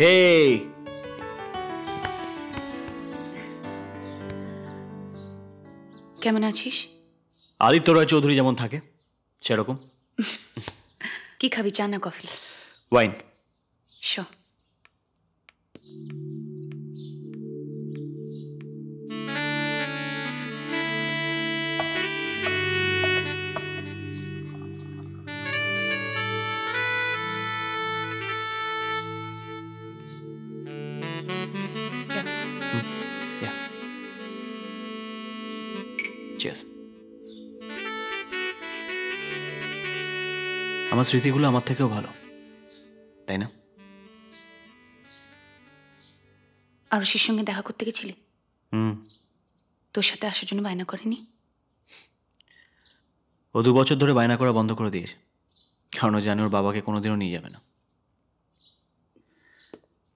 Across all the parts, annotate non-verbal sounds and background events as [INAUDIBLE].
হে কেমন আছিস? আদিত্য রায় চৌধুরী যেমন থাকে সেরকম। কি খাবি? চা না কফি? ওয়াইন শ Cheers. আমার স্মৃতিগুলো আমার থেকেও ভালো তাই না? আরুষির সঙ্গে দেখা করতে গেছিলি? হুম। তোর সাথে আসার জন্য বায়না করেনি? ও দু বছর ধরে বায়না করা বন্ধ করে দিয়েছে। কারণ ও জানে ওর বাবাকে কোনোদিনও নিয়ে যাবে না।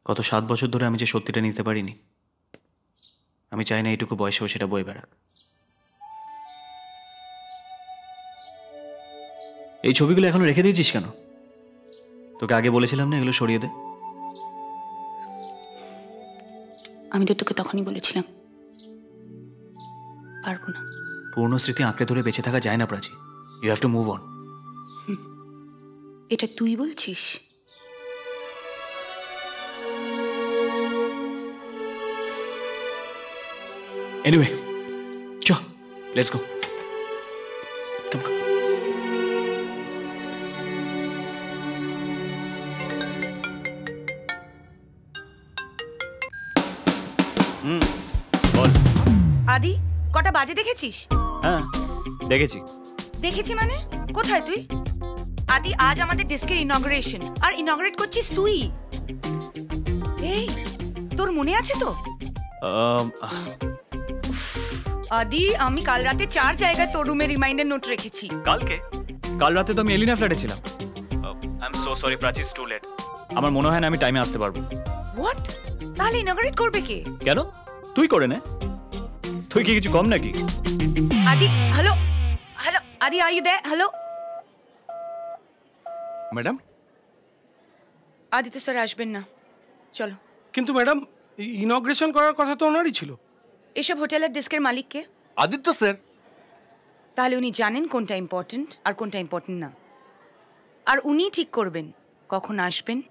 গত সাত বছর ধরে আমি যে সত্যিটা নিতে পারিনি আমি চাই না এইটুকু বয়সেও সেটা বই বেড়াক। এই ছবিগুলো এখনও রেখে দিয়েছিস কেন? তোকে আগে বলেছিলাম না এগুলো সরিয়ে দে। আমি তো তোকে তখনই বলেছিলাম। পারব না। পুরনো স্মৃতি আঁকড়ে ধরে বেঁচে থাকা যায় না Prachi. You have to move on এটা তুই বলছিস? এনিওয়ে চ লেটস গো বল। আদি কটা বাজে দেখেছিস? হ্যাঁ দেখেছি। দেখেছি মানে? কোথায় তুই? আদি আজ আমাদের ডেস্কের ইনগ্রেশন আর ইনগ্রেট করছিস তুই? এই তোর মনে আছে তো? আদি আমি কাল রাতে চার জায়গায় তোর রুমে রিমাইন্ডার নোট রেখেছি। কালকে? কাল রাতে তো আমি এলিনা ফ্ল্যাটে ছিলাম। I am so sorry Prachi too late আমার মনে হয় না আমি টাইমে আসতে পারব। হোয়াট তাহলে ইনগ্রেট করবে কে? কেন? তুই করে নে। তুই কি কিছু কম নাকি? Adi hello hello Adi are you there hello. Madam? Adi তো স্যার আসবেন না। চলো। কিন্তু ম্যাডাম ইনগ্রেশন করার কথা তো ওনারই ছিল। এসব হোটেলের ডেস্কের মালিককে আদিত্য স্যার। তাহলে উনি জানেন কোনটা ইম্পর্ট্যান্ট আর কোনটা ইম্পর্ট্যান্ট না। আর উনি ঠিক করবেন কখন আসবেন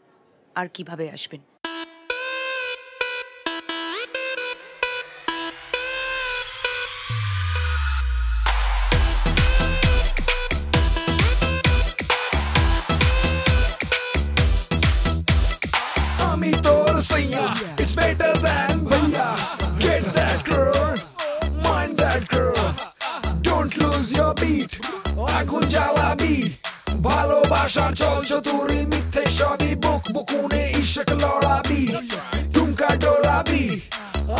আর কীভাবে আসবেন। It's better than ভাইয়া Get that girl Mind that girl Don't lose your beat এখন জ্বালাবি ভালোবাসার চল চতুরি মিথ্যে সবই বুক বুকুনে ইশক লড়াবি টুমকা ডোলাবি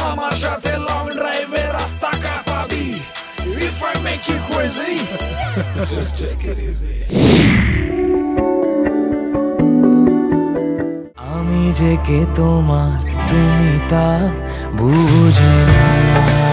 আমার সাথে লং ড্রাইভে রাস্তা কাটাবি If I make you crazy [LAUGHS] Just take it easy আমি যে কে তোমার তুমি তা বুঝে না ও, আমি যে কে তোমার তুমি তা বুঝে না